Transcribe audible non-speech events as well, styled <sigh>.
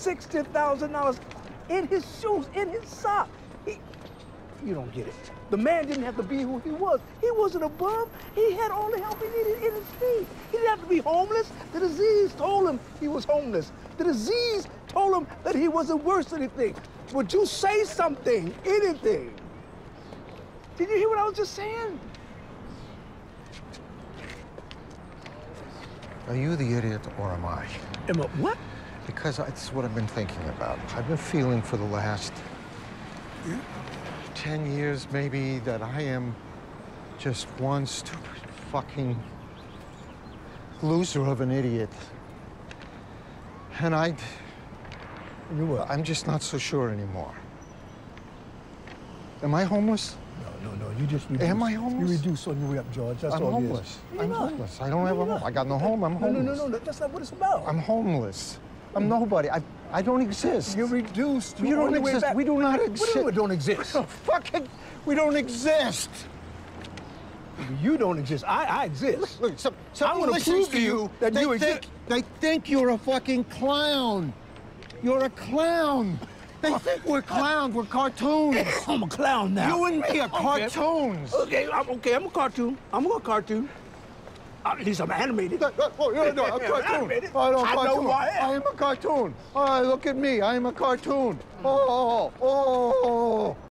$60,000 in his shoes, in his sock. He, you don't get it. The man didn't have to be who he was. He wasn't above. He had all the help he needed in his feet. He didn't have to be homeless. The disease told him he was homeless. The disease told him that he wasn't worth anything. Would you say something, anything? Did you hear what I was just saying? Are you the idiot or am I? Am I what? Because that's what I've been thinking about. I've been feeling for the last 10 years, maybe, that I am just one stupid fucking loser of an idiot. And I. You what? I'm just not so sure anymore. Am I homeless? No, no, no. You just reduce. Am I homeless? You reduce on your way up, George. That's I'm all homeless. it is. I'm not. homeless. I don't have a home. not. I got no home. I'm No, homeless. no, no, no. That's not what it's about. I'm homeless. I'm nobody. I, I don't exist. You're reduced. You You're don't on your way exist. We do not What exist. do you mean we don't exist? Fucking, we don't exist. You don't exist. I, I exist. Look, some, I someone listens prove to you you that they you think, exist. They think you're a fucking clown. You're a clown. They think we're clowns. We're cartoons. <coughs> I'm a clown now. You and me are cartoons. Okay, I'm, okay, I'm a cartoon. I'm a cartoon. At least I'm animated. Oh, no, no, I'm a cartoon. animated. I, don't I know cartoon. who I am. I am a cartoon. Oh, look at me. I am a cartoon. Oh, oh, oh.